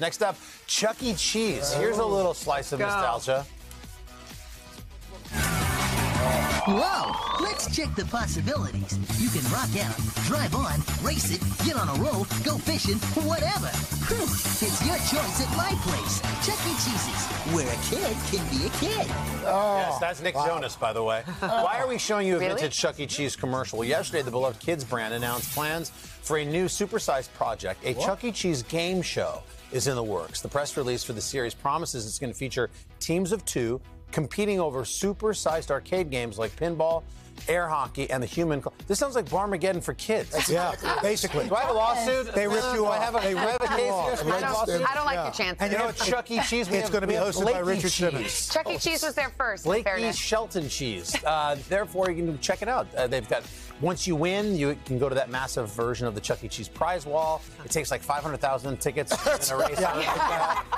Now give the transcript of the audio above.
Next up, Chuck E. Cheese. Here's a little slice of Go. nostalgia. Whoa! Let's check the possibilities. You can rock out, drive on, race it, get on a roll, go fishing, whatever. Whew, it's your choice at my place, Chuck E. Cheese's, where a kid can be a kid. Oh, yes, that's Nick Jonas, by the way. Why are we showing you a Really? vintage Chuck E. Cheese commercial? Well, yesterday, the beloved kids brand announced plans for a new supersized project. A Chuck E. Cheese game show is in the works. The press release for the series promises it's going to feature teams of two competing over super-sized arcade games like pinball, air hockey, and the human. Cl- this sounds like Barmageddon for kids. Yeah, basically. Do I have a lawsuit? They ripped you Do I off. have a, They do I have a ripped you case off. I don't. I don't like Yeah. your chances. And you know, at Chuck E. Cheese, we It's gonna be we have hosted by Richard Cheese. Simmons. Chuck E. Cheese was there first. in Blakey. Shelton cheese. Uh, therefore, you can check it out. Uh, they've got once you win, you can go to that massive version of the Chuck E. Cheese prize wall. It takes like 500,000 tickets in a race.